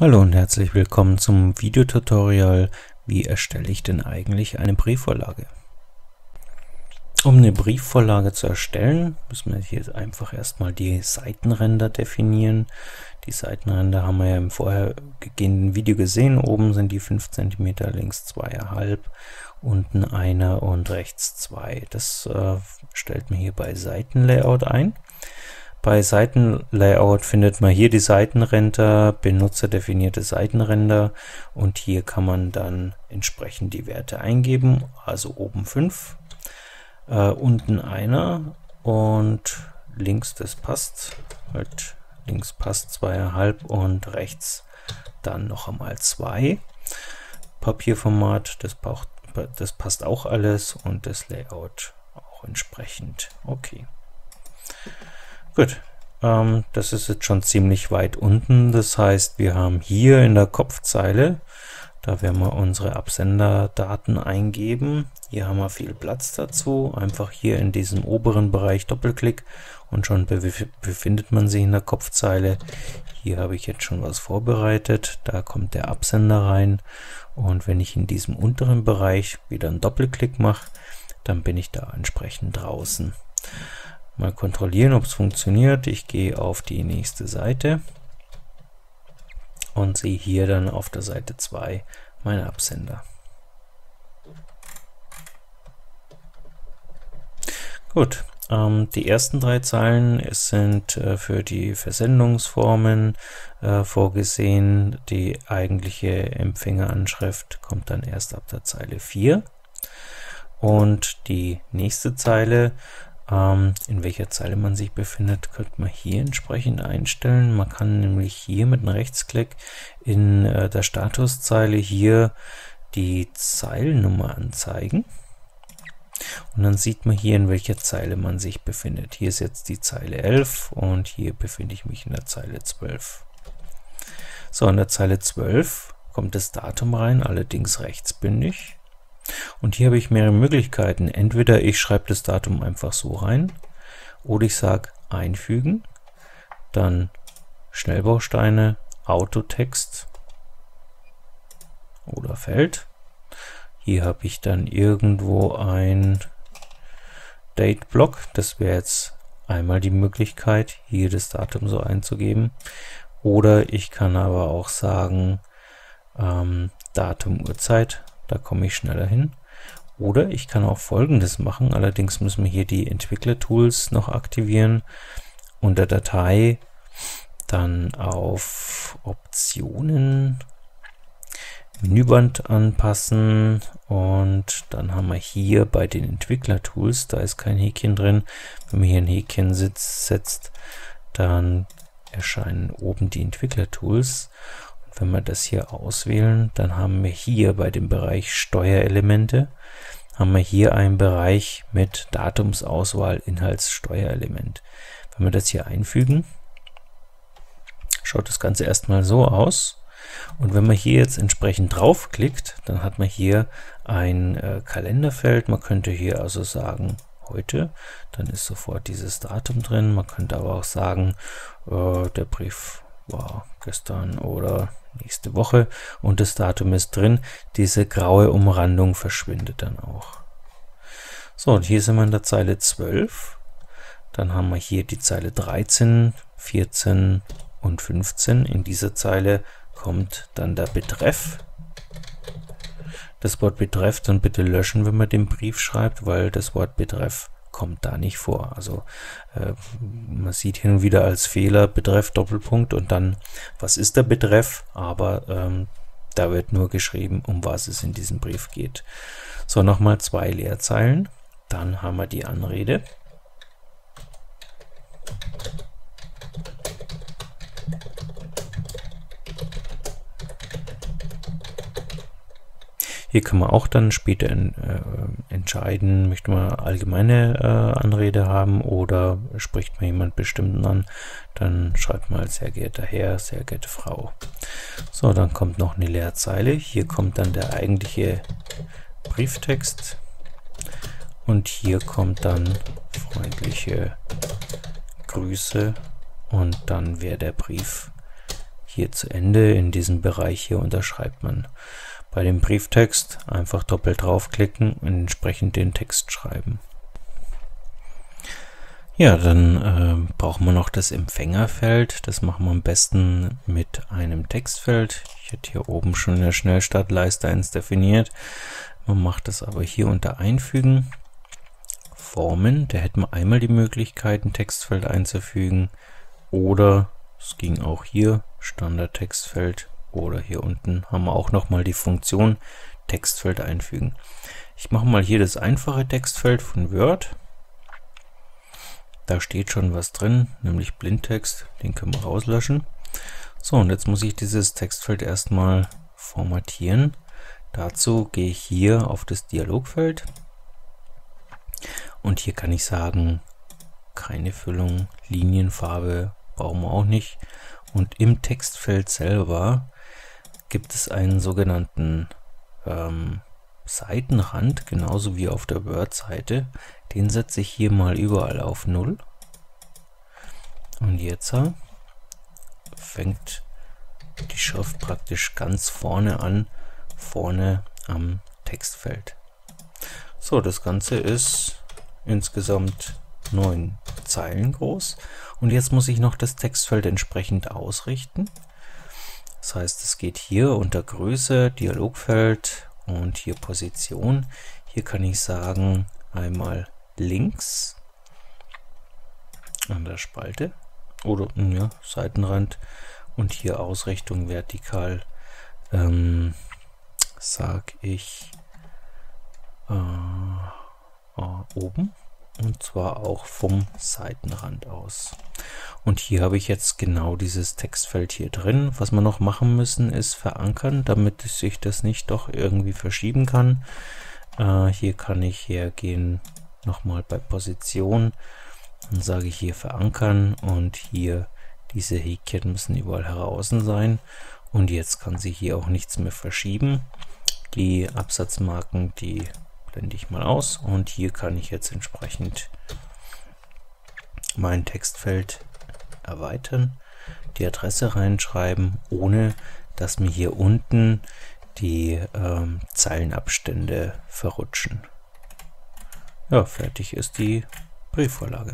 Hallo und herzlich willkommen zum Videotutorial Wie erstelle ich denn eigentlich eine Briefvorlage? Um eine Briefvorlage zu erstellen, müssen wir hier einfach erstmal die Seitenränder definieren. Die Seitenränder haben wir ja im vorhergehenden Video gesehen. Oben sind die 5 cm, links 2,5, unten einer und rechts 2. Das äh, stellt man hier bei Seitenlayout ein. Bei Seitenlayout findet man hier die Seitenränder, benutzerdefinierte Seitenränder und hier kann man dann entsprechend die Werte eingeben, also oben 5, äh, unten einer und links, das passt, halt links passt 2,5 und rechts dann noch einmal 2. Papierformat, das, braucht, das passt auch alles und das Layout auch entsprechend. Okay. Gut, ähm, das ist jetzt schon ziemlich weit unten. Das heißt, wir haben hier in der Kopfzeile, da werden wir unsere Absenderdaten eingeben. Hier haben wir viel Platz dazu. Einfach hier in diesem oberen Bereich Doppelklick und schon befindet man sich in der Kopfzeile. Hier habe ich jetzt schon was vorbereitet. Da kommt der Absender rein. Und wenn ich in diesem unteren Bereich wieder einen Doppelklick mache, dann bin ich da entsprechend draußen mal kontrollieren, ob es funktioniert. Ich gehe auf die nächste Seite und sehe hier dann auf der Seite 2 meine Absender. Gut, ähm, die ersten drei Zeilen sind äh, für die Versendungsformen äh, vorgesehen. Die eigentliche Empfängeranschrift kommt dann erst ab der Zeile 4. Und die nächste Zeile in welcher Zeile man sich befindet, könnte man hier entsprechend einstellen. Man kann nämlich hier mit einem Rechtsklick in äh, der Statuszeile hier die Zeilennummer anzeigen. Und dann sieht man hier, in welcher Zeile man sich befindet. Hier ist jetzt die Zeile 11 und hier befinde ich mich in der Zeile 12. So, in der Zeile 12 kommt das Datum rein, allerdings rechtsbündig. Und hier habe ich mehrere Möglichkeiten. Entweder ich schreibe das Datum einfach so rein oder ich sage einfügen, dann Schnellbausteine, Autotext oder Feld. Hier habe ich dann irgendwo ein Date-Block. Das wäre jetzt einmal die Möglichkeit, hier das Datum so einzugeben. Oder ich kann aber auch sagen, ähm, Datum, Uhrzeit da komme ich schneller hin. Oder ich kann auch folgendes machen, allerdings müssen wir hier die Entwickler-Tools noch aktivieren. Unter Datei dann auf Optionen, Menüband anpassen und dann haben wir hier bei den Entwickler-Tools, da ist kein Häkchen drin, wenn man hier ein Häkchen setzt, dann erscheinen oben die Entwickler-Tools wenn wir das hier auswählen, dann haben wir hier bei dem Bereich Steuerelemente, haben wir hier einen Bereich mit Datumsauswahl Inhaltssteuerelement. Wenn wir das hier einfügen, schaut das Ganze erstmal so aus. Und wenn man hier jetzt entsprechend draufklickt, dann hat man hier ein äh, Kalenderfeld. Man könnte hier also sagen, heute, dann ist sofort dieses Datum drin. Man könnte aber auch sagen, äh, der Brief war gestern oder nächste Woche und das Datum ist drin. Diese graue Umrandung verschwindet dann auch. So, und hier sind wir in der Zeile 12. Dann haben wir hier die Zeile 13, 14 und 15. In dieser Zeile kommt dann der Betreff. Das Wort Betreff dann bitte löschen, wenn man den Brief schreibt, weil das Wort Betreff kommt da nicht vor. Also äh, man sieht hin und wieder als Fehler Betreff Doppelpunkt und dann, was ist der Betreff? Aber ähm, da wird nur geschrieben, um was es in diesem Brief geht. So, nochmal zwei Leerzeilen. Dann haben wir die Anrede. Hier kann man auch dann später in, äh, entscheiden, möchte man allgemeine äh, Anrede haben oder spricht man jemand bestimmten an, dann schreibt man sehr geehrter Herr, sehr geehrte Frau. So, dann kommt noch eine Leerzeile. Hier kommt dann der eigentliche Brieftext und hier kommt dann freundliche Grüße und dann wäre der Brief hier zu Ende. In diesem Bereich hier unterschreibt man. Bei dem Brieftext einfach doppelt draufklicken und entsprechend den Text schreiben. Ja, dann äh, brauchen wir noch das Empfängerfeld. Das machen wir am besten mit einem Textfeld. Ich hätte hier oben schon in der Schnellstartleiste eins definiert. Man macht das aber hier unter Einfügen. Formen, da hätten wir einmal die Möglichkeit, ein Textfeld einzufügen. Oder es ging auch hier, Standard-Textfeld. Oder hier unten haben wir auch nochmal die Funktion Textfeld einfügen. Ich mache mal hier das einfache Textfeld von Word. Da steht schon was drin, nämlich Blindtext, den können wir rauslöschen. So, und jetzt muss ich dieses Textfeld erstmal formatieren. Dazu gehe ich hier auf das Dialogfeld und hier kann ich sagen, keine Füllung, Linienfarbe brauchen wir auch nicht. Und im Textfeld selber gibt es einen sogenannten ähm, Seitenrand, genauso wie auf der Word-Seite. Den setze ich hier mal überall auf 0. Und jetzt fängt die Schrift praktisch ganz vorne an, vorne am Textfeld. So, das Ganze ist insgesamt neun Zeilen groß. Und jetzt muss ich noch das Textfeld entsprechend ausrichten. Das heißt, es geht hier unter Größe, Dialogfeld und hier Position. Hier kann ich sagen, einmal links an der Spalte oder ja, Seitenrand und hier Ausrichtung vertikal ähm, sag ich äh, äh, oben und zwar auch vom Seitenrand aus. Und hier habe ich jetzt genau dieses Textfeld hier drin. Was wir noch machen müssen, ist verankern, damit sich das nicht doch irgendwie verschieben kann. Äh, hier kann ich hergehen, nochmal bei Position, dann sage ich hier verankern und hier diese Häkchen müssen überall heraus sein. Und jetzt kann sich hier auch nichts mehr verschieben. Die Absatzmarken, die blende ich mal aus und hier kann ich jetzt entsprechend mein Textfeld erweitern, die Adresse reinschreiben, ohne dass mir hier unten die ähm, Zeilenabstände verrutschen. Ja, fertig ist die Briefvorlage.